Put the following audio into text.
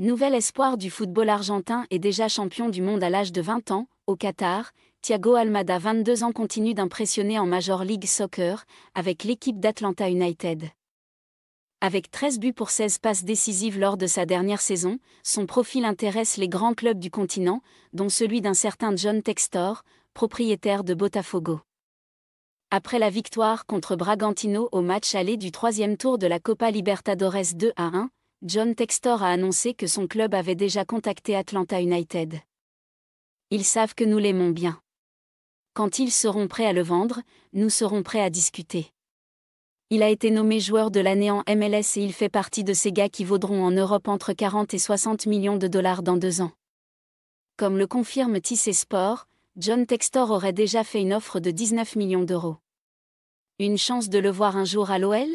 Nouvel espoir du football argentin et déjà champion du monde à l'âge de 20 ans, au Qatar, Thiago Almada 22 ans continue d'impressionner en Major League Soccer, avec l'équipe d'Atlanta United. Avec 13 buts pour 16 passes décisives lors de sa dernière saison, son profil intéresse les grands clubs du continent, dont celui d'un certain John Textor, propriétaire de Botafogo. Après la victoire contre Bragantino au match aller du troisième tour de la Copa Libertadores 2 à 1, John Textor a annoncé que son club avait déjà contacté Atlanta United. Ils savent que nous l'aimons bien. Quand ils seront prêts à le vendre, nous serons prêts à discuter. Il a été nommé joueur de l'année en MLS et il fait partie de ces gars qui vaudront en Europe entre 40 et 60 millions de dollars dans deux ans. Comme le confirme Tissé Sport, John Textor aurait déjà fait une offre de 19 millions d'euros. Une chance de le voir un jour à l'OL